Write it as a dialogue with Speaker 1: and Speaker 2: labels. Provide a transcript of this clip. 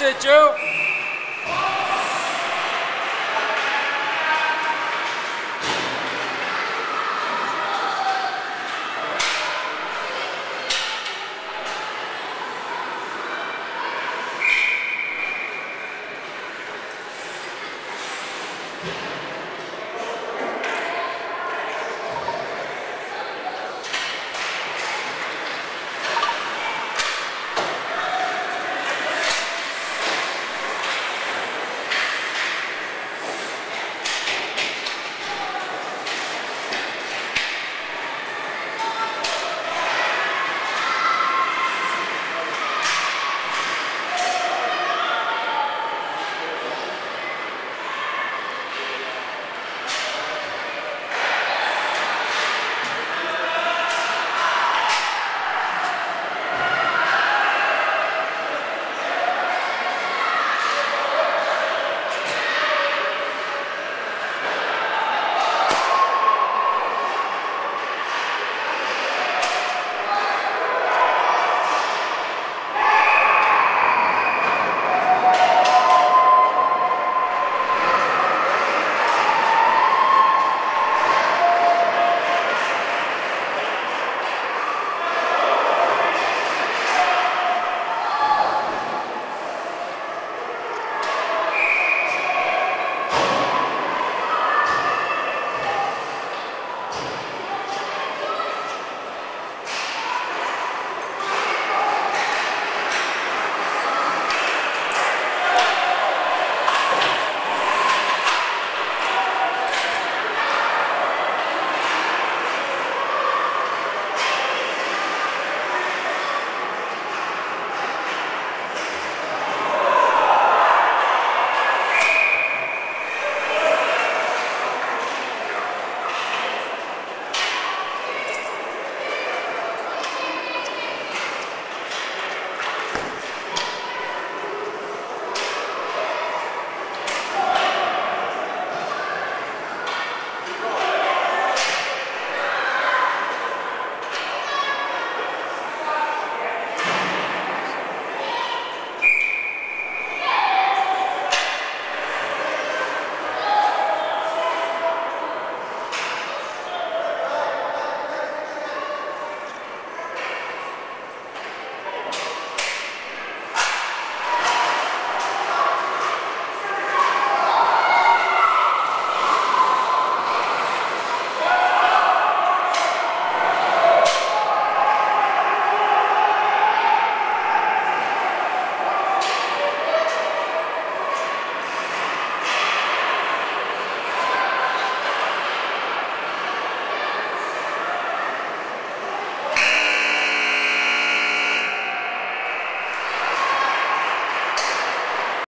Speaker 1: That's it, Joe.